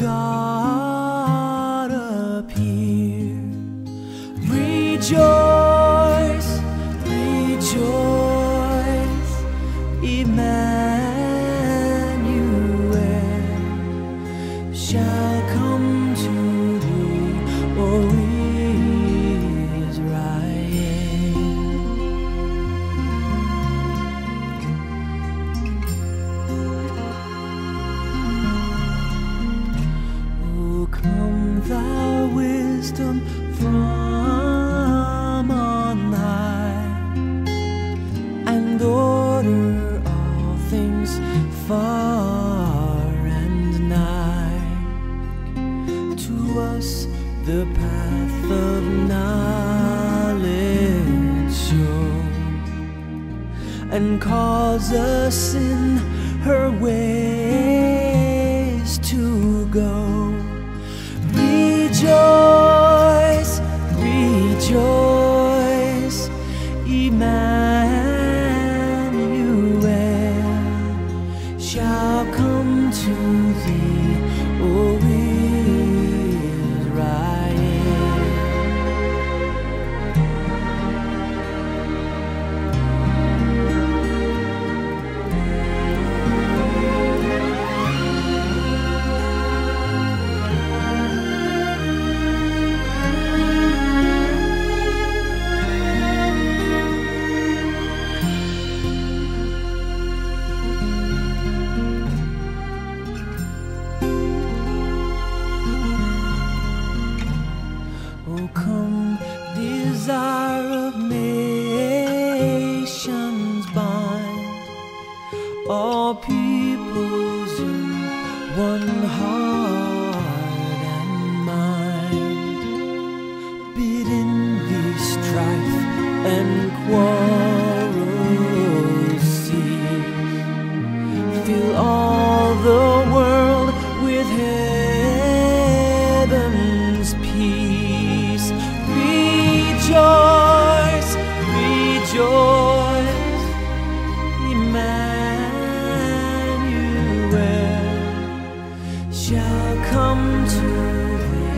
God appear. Rejoice, rejoice, Emmanuel shall come to thee. Oh, wisdom from on high and order all things far and nigh. To us, the path of knowledge show and calls us in her ways to go. Rejoice. Emmanuel star of nations bind all peoples in one heart and mind, bidding the strife and quarrel cease. Fill all the world with his. come to me,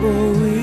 oh, we